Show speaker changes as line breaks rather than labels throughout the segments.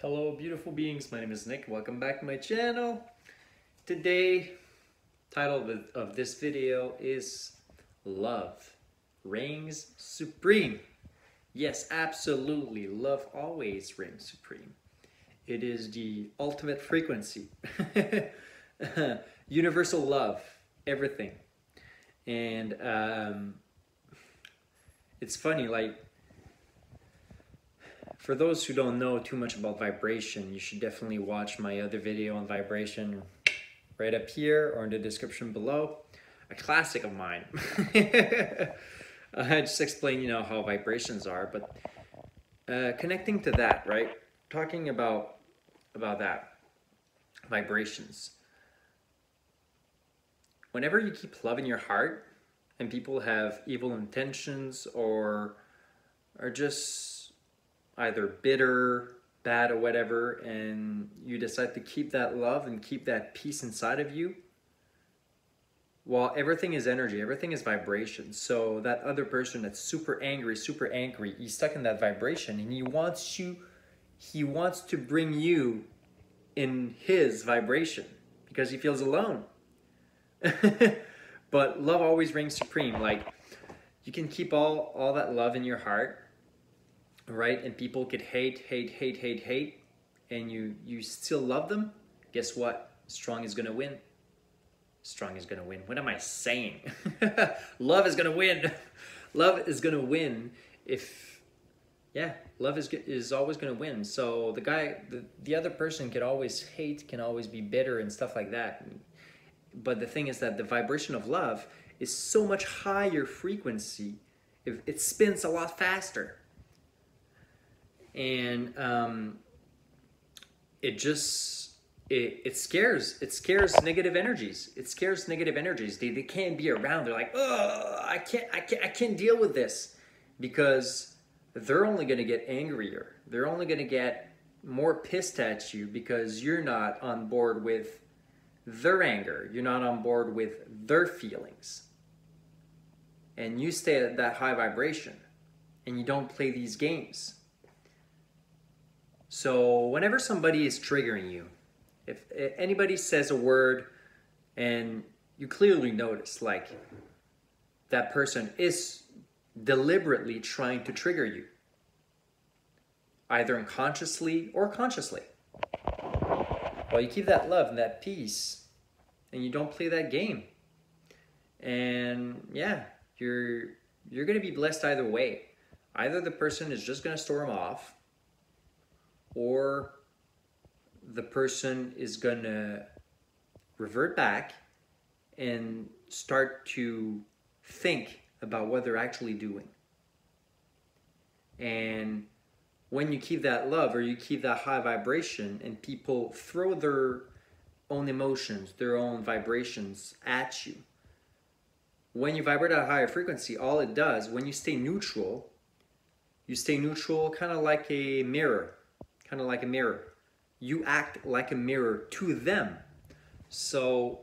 Hello beautiful beings, my name is Nick, welcome back to my channel. Today, title of, this video is Love Reigns Supreme. Yes, absolutely, love always reigns supreme. It is the ultimate frequency. Universal love, everything. And um, it's funny, like for those who don't know too much about vibration, you should definitely watch my other video on vibration right up here or in the description below. A classic of mine. I just explain, you know, how vibrations are, but uh, connecting to that, right? Talking about about that vibrations. Whenever you keep love in your heart, and people have evil intentions or are just either bitter, bad, or whatever, and you decide to keep that love and keep that peace inside of you, well, everything is energy, everything is vibration. So that other person that's super angry, super angry, he's stuck in that vibration and he wants you, he wants to bring you in his vibration because he feels alone. but love always reigns supreme. Like you can keep all, all that love in your heart right? And people could hate, hate, hate, hate, hate, and you you still love them. Guess what? Strong is gonna win. Strong is gonna win. What am I saying? love is gonna win. love is gonna win if yeah, love is is always gonna win. So the guy, the the other person can always hate, can always be bitter and stuff like that. But the thing is that the vibration of love is so much higher frequency. If it spins a lot faster and um, it just it, it scares it scares negative energies. It scares negative energies. They, they can't be around. They're like oh i can't i can't i can't deal with this. Because they're only going to get angrier. They're only going to get more pissed at you because you're not on board with their anger. You're not on board with their feelings. And you stay at that high vibration and you don't play these games so whenever somebody is triggering you, if anybody says a word and you clearly notice like that person is deliberately trying to trigger you, either unconsciously or consciously. Well, you keep that love and that peace and you don't play that game. And yeah, you're you're going to be blessed either way. Either the person is just going to storm off or the person is going to revert back and start to think about what they're actually doing. And when you keep that love or you keep that high vibration and people throw their own emotions, their own vibrations at you, when you vibrate at a higher frequency, all it does, when you stay neutral, you stay neutral kind of like a mirror kind of like a mirror. You act like a mirror to them. So,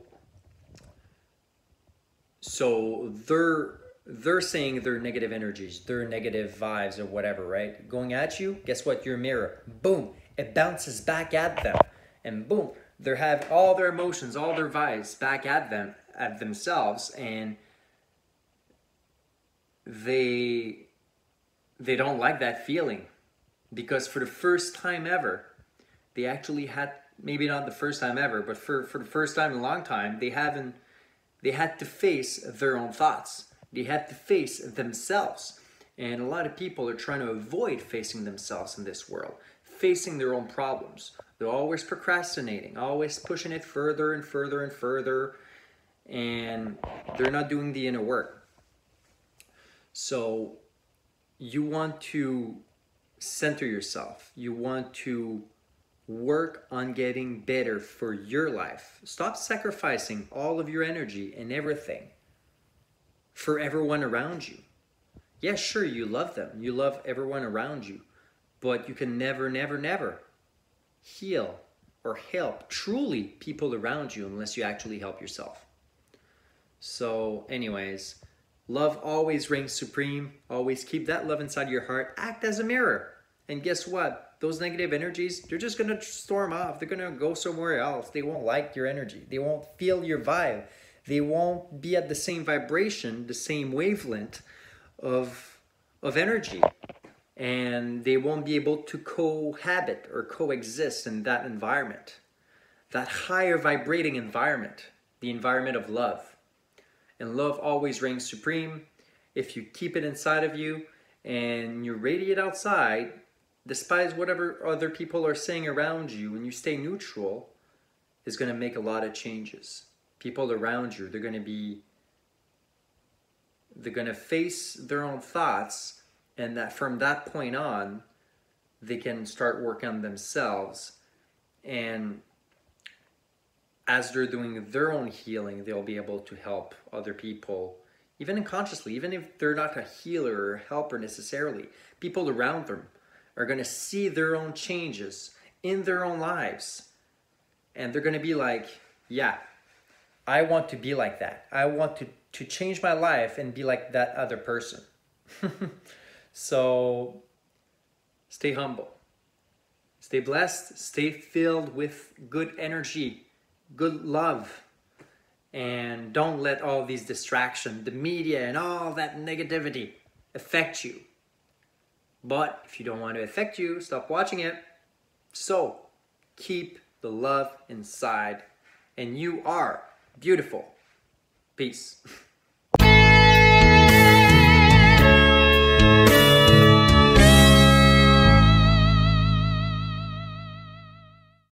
so they're they're saying their negative energies, their negative vibes or whatever, right? Going at you, guess what? Your mirror, boom, it bounces back at them, and boom, they have all their emotions, all their vibes back at them, at themselves, and they they don't like that feeling because for the first time ever, they actually had maybe not the first time ever, but for, for the first time in a long time, they haven't they had to face their own thoughts. They had to face themselves. And a lot of people are trying to avoid facing themselves in this world, facing their own problems. They're always procrastinating, always pushing it further and further and further, and they're not doing the inner work. So you want to center yourself. You want to work on getting better for your life. Stop sacrificing all of your energy and everything for everyone around you. Yes, yeah, sure, you love them. You love everyone around you. But you can never, never, never heal or help truly people around you unless you actually help yourself. So, anyways, Love always reigns supreme. Always keep that love inside your heart. Act as a mirror. And guess what? those negative energies, they're just gonna storm off. They're gonna go somewhere else. They won't like your energy. They won't feel your vibe. They won't be at the same vibration, the same wavelength of of energy. And they won't be able to cohabit or coexist in that environment. That higher vibrating environment, the environment of love. And love always reigns supreme. If you keep it inside of you and you radiate outside, despise whatever other people are saying around you and you stay neutral is going to make a lot of changes people around you they're going to be they're going to face their own thoughts and that from that point on they can start working on themselves and as they're doing their own healing they'll be able to help other people even unconsciously even if they're not a healer or helper necessarily people around them are going to see their own changes in their own lives. And they're going to be like, yeah, I want to be like that. I want to, to change my life and be like that other person. so stay humble, stay blessed, stay filled with good energy, good love. And don't let all these distractions, the media, and all that negativity affect you. But if you don't want to affect you, stop watching it. So keep the love inside, and you are beautiful. Peace.